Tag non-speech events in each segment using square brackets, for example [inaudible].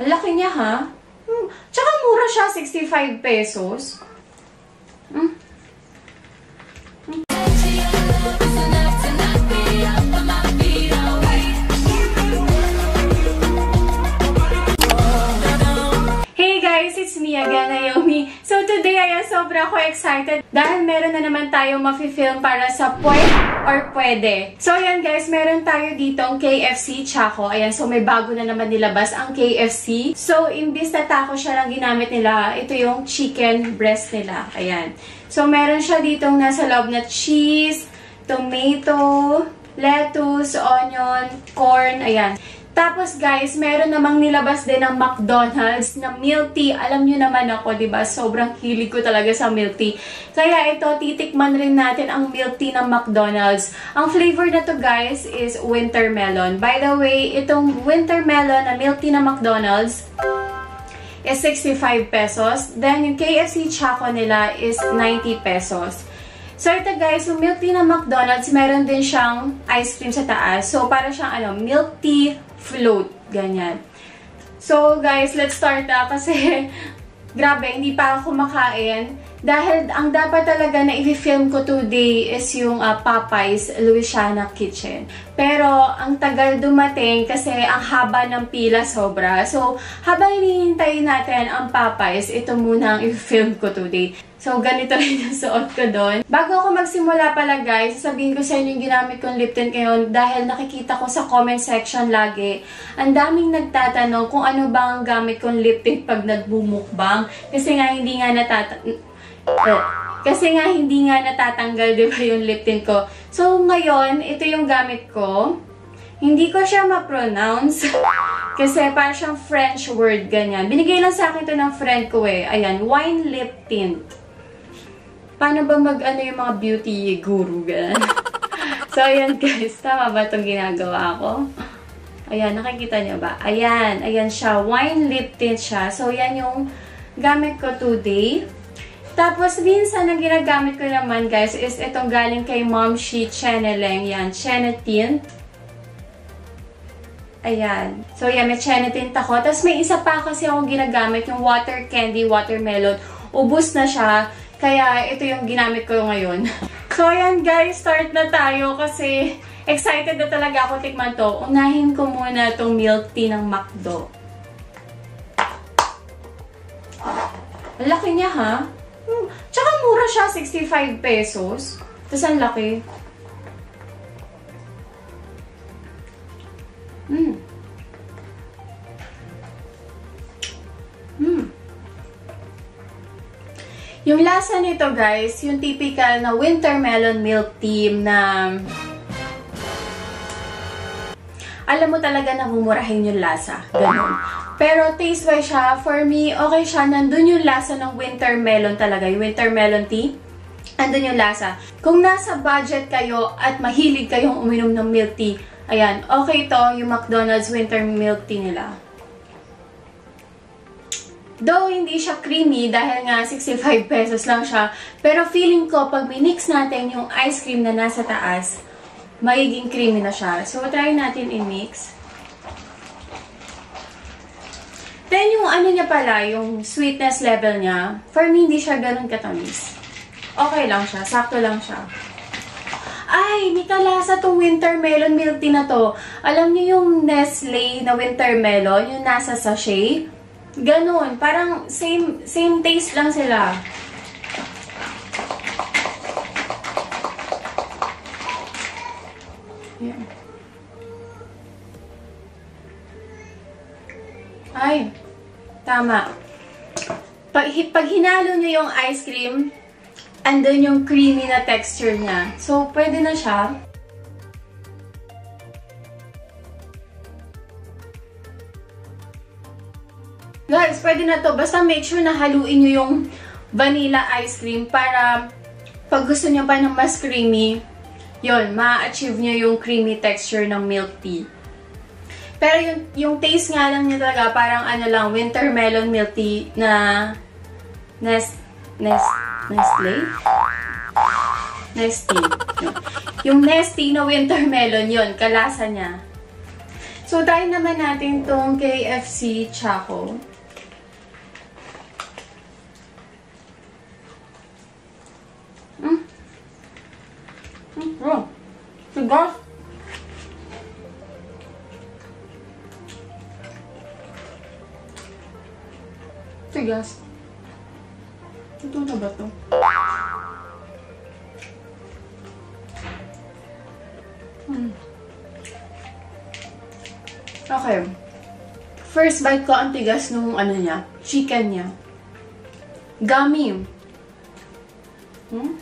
Laki niya, ha? Hmm. Tsaka mura siya, 65 pesos. Hmm. Hey guys, it's me again, Naomi. Today, ayan, sobra ako excited dahil meron na naman tayo mafi-film para sa Pwede or Pwede. So ayan guys, meron tayo ditong KFC Chaco. Ayan, so may bago na naman nilabas ang KFC. So imbis na taco siya lang ginamit nila, ito yung chicken breast nila. Ayan. So meron siya ditong nasa loob na cheese, tomato, lettuce, onion, corn, ayan. Tapos guys, meron namang nilabas din ng McDonald's na milk tea. Alam nyo naman ako, di ba? Sobrang hilig ko talaga sa milk tea. Kaya ito, titikman rin natin ang milk tea ng McDonald's. Ang flavor na to guys is winter melon. By the way, itong winter melon na milk tea ng McDonald's is 65 pesos. Then yung KFC Choco nila is 90 pesos. So, ito guys, yung milk tea ng McDonald's, meron din siyang ice cream sa taas. So, para siyang ano, milk tea float. Ganyan. So, guys, let's start na kasi [laughs] grabe, hindi pa ako kumakain. Dahil ang dapat talaga na i-film ko today is yung uh, Popeyes Louisiana Kitchen. Pero ang tagal dumating kasi ang haba ng pila sobra. So, habang hinihintay natin ang Popeyes, ito muna ang i-film ko today. So, ganito [laughs] rin yung suot ko doon. Bago ako magsimula pala guys, sabihin ko sa inyo yung ginamit kong lip tint ngayon dahil nakikita ko sa comment section lagi. Ang daming nagtatanong kung ano ba ang gamit kong lip tint pag nagbumukbang. Kasi nga hindi nga natata... Eh, kasi nga hindi nga natatanggal di ba yung lip tint ko. So, ngayon, ito yung gamit ko. Hindi ko siya ma-pronounce. [laughs] Kasi parang siyang French word, ganyan. Binigay lang sa akin to ng friend ko eh. Ayan, wine lip tint paano ba mag-ano yung mga beauty guru, gano'n. [laughs] so, ayan guys, tama ba itong ginagawa ko? Ayan, nakikita niyo ba? Ayan, ayan siya. Wine lip tint siya. So, yan yung gamit ko today. Tapos, minsan, ang ginagamit ko naman, guys, is itong galing kay Mom She Channeling. Yan, Channel Tint. Ayan. So, yan, may Channel Tint ako. Tapos, may isa pa kasi akong ginagamit, yung Water Candy Watermelon. Ubus na siya. Kaya, ito yung ginamit ko ngayon. [laughs] so, ayan guys, start na tayo kasi excited na talaga ako tikman to. Unahin ko muna itong milk tea ng McDo. Ang laki niya ha. Hmm. Tsaka mura siya, 65 pesos. Tapos ang laki. Hmm. Hmm. Yung lasa nito, guys, yung typical na winter melon milk tea na alam mo talaga na mumurahin yung lasa. Ganun. Pero taste-wise siya, for me, okay siya. Nandun yung lasa ng winter melon talaga. Yung winter melon tea. Nandun yung lasa. Kung nasa budget kayo at mahilig kayong uminom ng milk tea, ayan, okay to yung McDonald's winter milk tea nila. Though hindi siya creamy dahil nga 65 pesos lang siya, pero feeling ko pag minix natin yung ice cream na nasa taas, magiging creamy na siya. So, try natin i-mix. Then, yung ano niya pala, yung sweetness level niya, for me, hindi siya ganun katamis. Okay lang siya. Sakto lang siya. Ay, may kalasa tong winter melon milk tea na to. Alam niyo yung Nestle na winter melon, yung nasa sachet? Ganon. Parang same, same taste lang sila. Ay, tama. Pag, pag hinalo nyo yung ice cream, andun yung creamy na texture niya. So, pwede na siya. Guys, pwede na to. Basta make sure na haluin nyo yung vanilla ice cream para pag gusto nyo pa ng mas creamy, yon ma-achieve nyo yung creamy texture ng milk tea. Pero yung, yung taste nga lang niya talaga, parang ano lang, winter melon milk tea na Nest, Nest, Nestle? Nesty. Yung Nesty na winter melon, yon kalasa niya. So, try naman natin tong KFC Choco. Mm. Mm, bro. Tigas. Tigas. Ito na ba to? Hmm. Okay. First bite ko, ang tigas nung ano niya, chicken niya. Gummy. Hmm?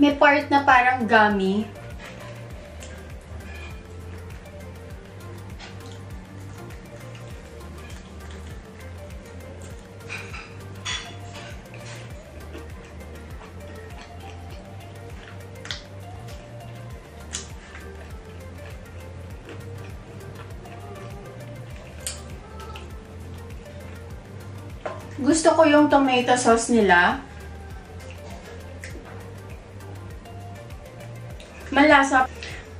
May part na parang gummy. Gusto ko yung tomato sauce nila. Malasa.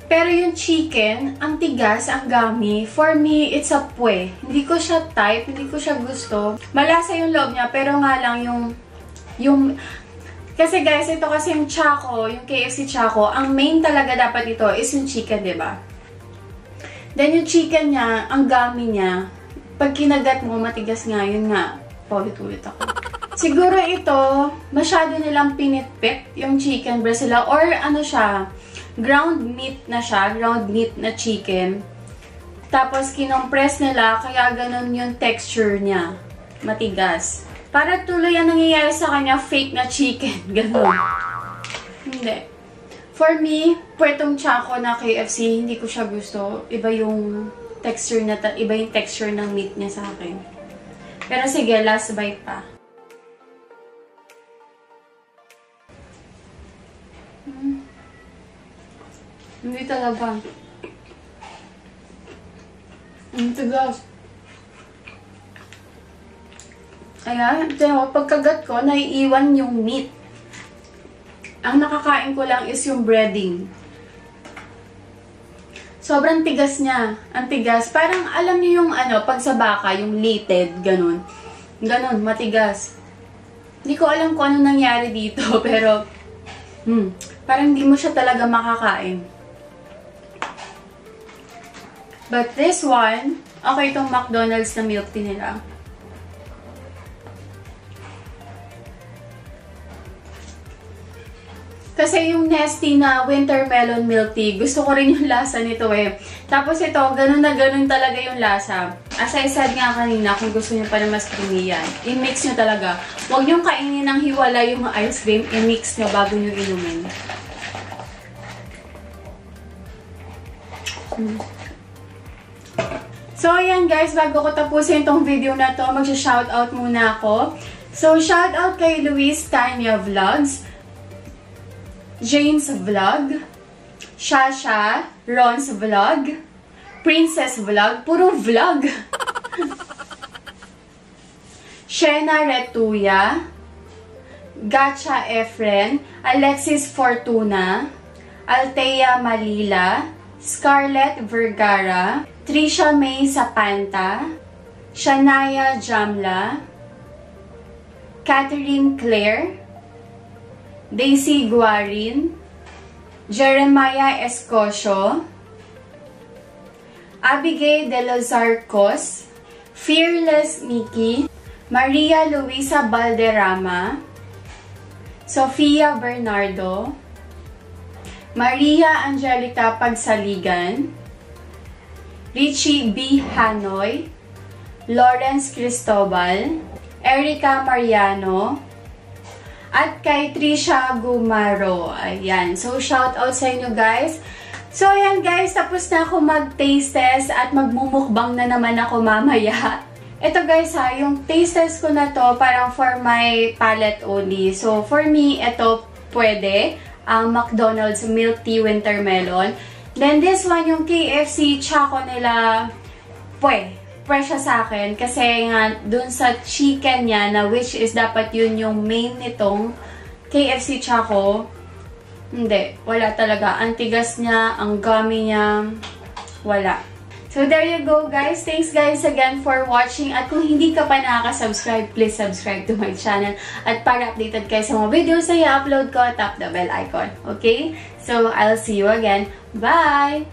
Pero yung chicken, ang tigas, ang gami, for me, it's a pwe. Hindi ko siya type, hindi ko siya gusto. Malasa yung loob niya, pero nga lang yung, yung, kasi guys, ito kasi yung Chaco, yung KFC Chaco, ang main talaga dapat ito is yung chicken, ba diba? Then yung chicken niya, ang gami niya, pag kinagat mo, matigas nga, yun nga, paulit-ulit ako. Siguro ito, masyado nilang pinitpit yung chicken breast nila, or ano siya, ground meat na siya, ground meat na chicken. Tapos, kinompress nila, kaya ganun yung texture niya. Matigas. Para tuloy ang nangyayari sa kanya, fake na chicken. [laughs] Ganun. Hindi. For me, puwetong chaco na KFC, hindi ko siya gusto. Iba yung texture na, iba yung texture ng meat niya sa akin. Pero sige, last bite pa. Hmm. Hindi talaga. Ang tigas. Ayan, so, pagkagat ko, naiiwan yung meat. Ang nakakain ko lang is yung breading. Sobrang tigas niya. Ang tigas. Parang alam niyo yung ano, pag sa baka, yung lated, ganun. Ganun, matigas. Hindi ko alam kung ano nangyari dito, [laughs] pero hmm, parang hindi mo siya talaga makakain. But this one, okay itong McDonald's na milk tea nila. Kasi yung Nesty na winter melon milk tea, gusto ko rin yung lasa nito eh. Tapos ito, ganun na ganun talaga yung lasa. As I said nga kanina, kung gusto niyo pa na mas creamy yan, i-mix nyo talaga. Huwag nyo kainin ng hiwala yung ice cream, i-mix nyo bago nyo inumin. Mm. So, ayan guys, bago ko tapusin itong video na to, mag-shoutout muna ako. So, shoutout kay Luis Tanya Vlogs. James Vlog, Shasha, Ron's Vlog, Princess Vlog, puro vlog. [laughs] Shena Retuya, Gacha Efren, Alexis Fortuna, Altea Malila, Scarlett Vergara, Trisha May Sapanta, Shania Jamla, Catherine Claire, Daisy Guarin, Jeremiah Escosio, Abigail de los Arcos, Fearless Nikki, Maria Luisa Balderrama, Sofia Bernardo, Maria Angelica Pagsaligan, Richie B. Hanoy, Lawrence Cristobal, Erica Mariano, at kay Trisha Gumaro. Ayan. So, shout out sa inyo guys. So, ayan guys. Tapos na ako mag-taste test at magmumukbang na naman ako mamaya. [laughs] Ito guys ha, yung taste test ko na to parang for my palate only. So, for me, ito pwede. Ang McDonald's Milk Tea Winter Melon. Then, this one, yung KFC Choco nila, pwede fresh sa akin kasi nga dun sa chicken niya na which is dapat yun yung main nitong KFC Choco Hindi, wala talaga. Ang tigas niya, ang gummy niya, wala. So, there you go, guys. Thanks, guys, again for watching. At kung hindi ka pa nakaka-subscribe, please subscribe to my channel. At para updated kayo sa mga videos na i-upload ko, tap the bell icon. Okay? So, I'll see you again. Bye!